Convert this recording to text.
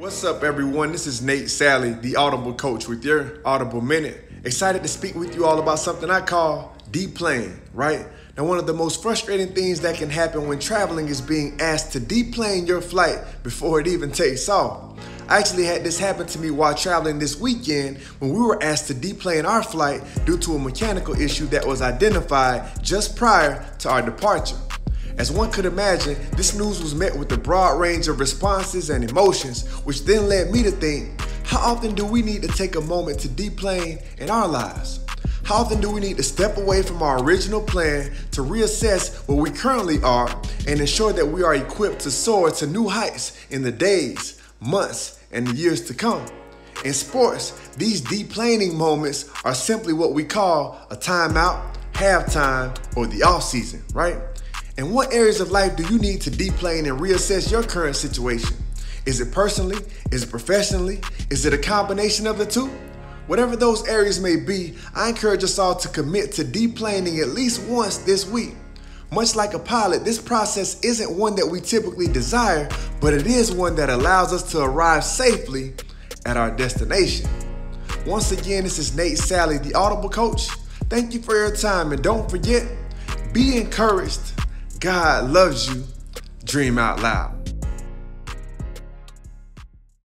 What's up, everyone? This is Nate Salley, the Audible Coach, with your Audible Minute. Excited to speak with you all about something I call deplane, right? Now, one of the most frustrating things that can happen when traveling is being asked to deplane your flight before it even takes off. I actually had this happen to me while traveling this weekend when we were asked to deplane our flight due to a mechanical issue that was identified just prior to our departure. As one could imagine, this news was met with a broad range of responses and emotions, which then led me to think how often do we need to take a moment to deplane in our lives? How often do we need to step away from our original plan to reassess where we currently are and ensure that we are equipped to soar to new heights in the days, months, and the years to come? In sports, these deplaning moments are simply what we call a timeout, halftime, or the off season, right? In what areas of life do you need to deplane and reassess your current situation? Is it personally? Is it professionally? Is it a combination of the two? Whatever those areas may be, I encourage us all to commit to deplaning at least once this week. Much like a pilot, this process isn't one that we typically desire, but it is one that allows us to arrive safely at our destination. Once again, this is Nate Salley, the Audible Coach. Thank you for your time, and don't forget, be encouraged God loves you. Dream out loud.